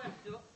questo